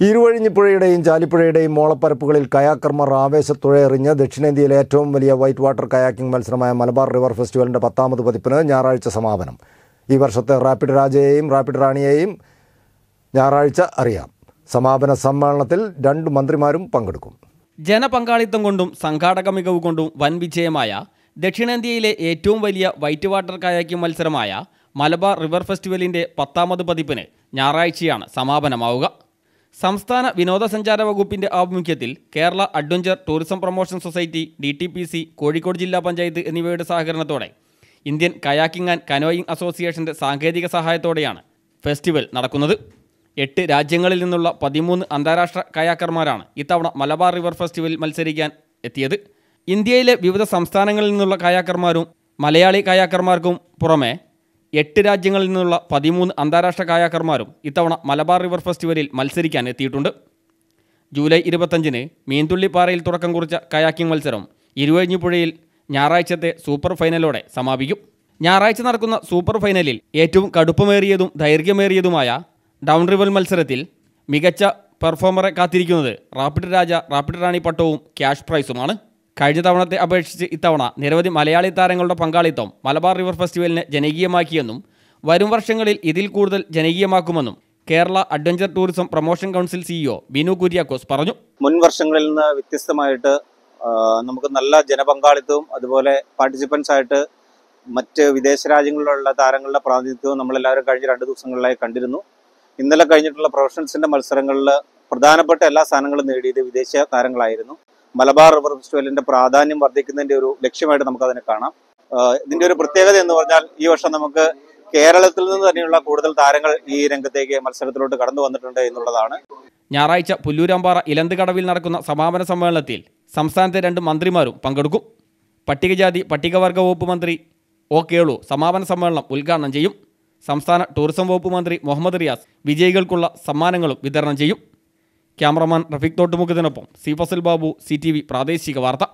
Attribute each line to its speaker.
Speaker 1: ഇരുവഴിഞ്ഞിപ്പുഴയുടെയും ചാലിപ്പുഴയുടെയും മോളപ്പരപ്പുകളിൽ കയാക്കർമാർ ആവേശത്തുഴയെറിഞ്ഞ് ദക്ഷിണേന്ത്യയിലെ ഏറ്റവും വലിയ വൈറ്റ് വാട്ടർ കയാക്കിംഗ് മത്സരമായ മലബാർ റിവർ ഫെസ്റ്റിവലിന്റെ പത്താമത് പതിപ്പിന് ഞായറാഴ്ച സമാപനം. ഈ വർഷത്തെ റാപ്പിഡ് രാജയെയും റാപ്പിഡ് റാണിയെയും ഞായറാഴ്ച അറിയാം. സമാപന സമ്മേളനത്തിൽ രണ്ട് മന്ത്രിമാരും പങ്കെടുക്കും.
Speaker 2: ജനപങ്കാളിത്തം കൊണ്ടും സംഘാടക മികവ് കൊണ്ടും വൻ വിജയമായ ദക്ഷിണേന്ത്യയിലെ ഏറ്റവും വലിയ വൈറ്റ് വാട്ടർ കയാക്കിംഗ് മത്സരമായ മലബാർ റിവർ ഫെസ്റ്റിവലിന്റെ പത്താമത് പതിപ്പിന് ഞായറാഴ്ചയാണ് സമാപനമാവുക. സംസ്ഥാന വിനോദസഞ്ചാര വകുപ്പിന്റെ ആഭിമുഖ്യത്തിൽ Kerala adventure tourism promotion society D T P C Kozhikode ജില്ലാ പഞ്ചായത്ത് എന്നിവയുടെ സഹകരണത്തോടെ ഇന്ത്യൻ കയാക്കിംഗ് ആൻഡ് കനോയിങ് അസോസിയേഷന്റെ സാങ്കേതിക സഹായത്തോടെയാണ് ഫെസ്റ്റിവൽ നടക്കുന്നത്. എട്ട് രാജ്യങ്ങളിൽ നിന്നുള്ള പതിമൂന്ന് അന്താരാഷ്ട്ര കയാക്കർമാരാണ് ഇത്തവണ മലബാർ റിവർ ഫെസ്റ്റിവലിൽ മത്സരിക്കാൻ എത്തിയത്. ഇന്ത്യയിലെ വിവിധ സംസ്ഥാനങ്ങളിൽ നിന്നുള്ള കയാക്കർമാരും മലയാളി കയാക്കർമാർക്കും പുറമെ എട്ട് രാജ്യങ്ങളിൽ നിന്നുള്ള പതിമൂന്ന് അന്താരാഷ്ട്ര കായാക്കർമാരും ഇത്തവണ മലബാർ റിവർ ഫെസ്റ്റിവലിൽ മത്സരിക്കാൻ എത്തിയിട്ടുണ്ട്. ജൂലൈ ഇരുപത്തഞ്ചിന് മീൻതുള്ളിപ്പാറയിൽ തുടക്കം കുറിച്ച കയാക്കിംഗ് മത്സരം ഇരുവഴിഞ്ഞിപ്പുഴയിൽ ഞായറാഴ്ചത്തെ സൂപ്പർ ഫൈനലോടെ സമാപിക്കും. ഞായറാഴ്ച നടക്കുന്ന സൂപ്പർ ഫൈനലിൽ ഏറ്റവും കടുപ്പമേറിയതും ദൈർഘ്യമേറിയതുമായ ഡൗൺ റിവൽ മത്സരത്തിൽ മികച്ച പെർഫോമറെ കാത്തിരിക്കുന്നത് റാപ്പിഡ് രാജ റാപ്പിഡ് റാണി പട്ടവും ക്യാഷ് പ്രൈസുമാണ്. കഴിഞ്ഞ തവണത്തെ അപേക്ഷിച്ച് ഇത്തവണ നിരവധി മലയാളി താരങ്ങളുടെ പങ്കാളിത്തം മലബാർ റിവർ ഫെസ്റ്റിവലിനെ ജനകീയമാക്കിയെന്നും വരും വർഷങ്ങളിൽ ഇതിൽ കൂടുതൽ ജനകീയമാക്കുമെന്നും Kerala adventure tourism promotion council CEO Binu Kuriakose പറഞ്ഞു.
Speaker 3: മുൻ വർഷങ്ങളിൽ നിന്ന് വ്യത്യസ്തമായിട്ട് നമുക്ക് നല്ല ജനപങ്കാളിത്തവും അതുപോലെ പാർട്ടിസിപ്പൻസ് ആയിട്ട് മറ്റ് വിദേശ രാജ്യങ്ങളിലുള്ള താരങ്ങളുടെ പ്രാതിനിധ്യവും നമ്മളെല്ലാവരും കഴിഞ്ഞ രണ്ട് ദിവസങ്ങളിലായി കണ്ടിരുന്നു. ഇന്നലെ കഴിഞ്ഞിട്ടുള്ള പ്രൊഫഷണൽസിന്റെ മത്സരങ്ങളിൽ പ്രധാനപ്പെട്ട എല്ലാ സ്ഥാനങ്ങളും നേടിയത് വിദേശ താരങ്ങളായിരുന്നു. മലബാർ റിവർ ഫെസ്റ്റിവലിന്റെ പ്രാധാന്യം വർദ്ധിക്കുന്നതിന്റെ ഒരു ലക്ഷ്യമായിട്ട് നമുക്ക് അതിനെ കാണാം ഇതിന്റെ ഒരു പ്രത്യേകത എന്ന് പറഞ്ഞാൽ ഈ വർഷം നമുക്ക് കേരളത്തിൽ നിന്ന് തന്നെയുള്ള കൂടുതൽ താരങ്ങൾ ഈ രംഗത്തേക്ക് മത്സരത്തിലോട്ട് കടന്നു വന്നിട്ടുണ്ട് എന്നുള്ളതാണ്.
Speaker 2: ഞായറാഴ്ച പുല്ലൂരാമ്പാറ ഇലന്ത് കടവിൽ നടക്കുന്ന സമാപന സമ്മേളനത്തിൽ സംസ്ഥാനത്തെ രണ്ട് മന്ത്രിമാരും പങ്കെടുക്കും. പട്ടികജാതി പട്ടികവർഗ വകുപ്പ് മന്ത്രി ഒ കേളു സമാപന സമ്മേളനം ഉദ്ഘാടനം ചെയ്യും. സംസ്ഥാന ടൂറിസം വകുപ്പ് മന്ത്രി മുഹമ്മദ് റിയാസ് വിജയികൾക്കുള്ള സമ്മാനങ്ങളും വിതരണം ചെയ്യും. ക്യാമറമാൻ റഫീഖ് തോട്ടുമുഖത്തിനൊപ്പം സി ഫസൽ ബാബു സി പ്രാദേശിക വാർത്ത.